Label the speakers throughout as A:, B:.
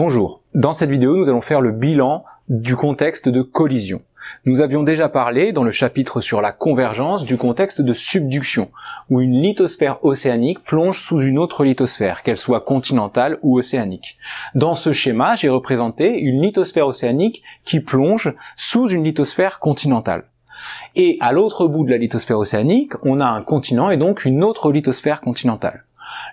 A: Bonjour, dans cette vidéo nous allons faire le bilan du contexte de collision. Nous avions déjà parlé dans le chapitre sur la convergence du contexte de subduction, où une lithosphère océanique plonge sous une autre lithosphère, qu'elle soit continentale ou océanique. Dans ce schéma, j'ai représenté une lithosphère océanique qui plonge sous une lithosphère continentale. Et à l'autre bout de la lithosphère océanique, on a un continent et donc une autre lithosphère continentale.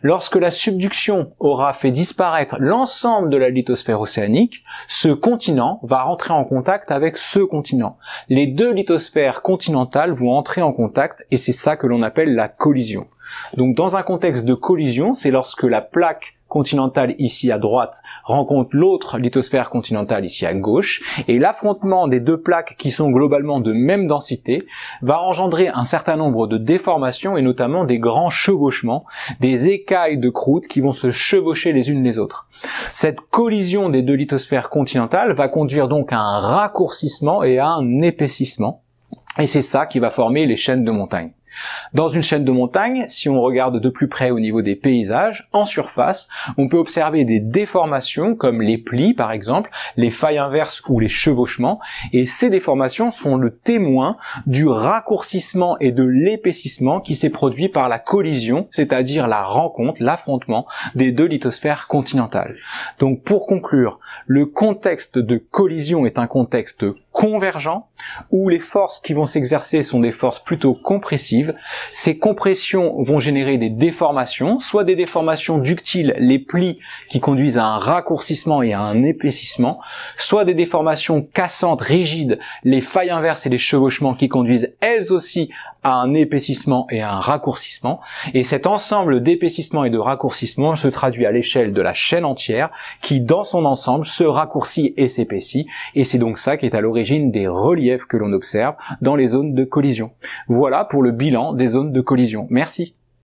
A: Lorsque la subduction aura fait disparaître l'ensemble de la lithosphère océanique, ce continent va rentrer en contact avec ce continent. Les deux lithosphères continentales vont entrer en contact et c'est ça que l'on appelle la collision. Donc dans un contexte de collision, c'est lorsque la plaque continentale ici à droite rencontre l'autre lithosphère continentale ici à gauche, et l'affrontement des deux plaques qui sont globalement de même densité va engendrer un certain nombre de déformations et notamment des grands chevauchements, des écailles de croûte qui vont se chevaucher les unes les autres. Cette collision des deux lithosphères continentales va conduire donc à un raccourcissement et à un épaississement, et c'est ça qui va former les chaînes de montagne. Dans une chaîne de montagne, si on regarde de plus près au niveau des paysages, en surface, on peut observer des déformations comme les plis par exemple, les failles inverses ou les chevauchements, et ces déformations sont le témoin du raccourcissement et de l'épaississement qui s'est produit par la collision, c'est-à-dire la rencontre, l'affrontement des deux lithosphères continentales. Donc pour conclure, le contexte de collision est un contexte convergent, où les forces qui vont s'exercer sont des forces plutôt compressives. Ces compressions vont générer des déformations, soit des déformations ductiles, les plis qui conduisent à un raccourcissement et à un épaississement, soit des déformations cassantes, rigides, les failles inverses et les chevauchements qui conduisent elles aussi à un épaississement et un raccourcissement. Et cet ensemble d'épaississement et de raccourcissement se traduit à l'échelle de la chaîne entière qui, dans son ensemble, se raccourcit et s'épaissit. Et c'est donc ça qui est à l'origine des reliefs que l'on observe dans les zones de collision. Voilà pour le bilan des zones de collision. Merci.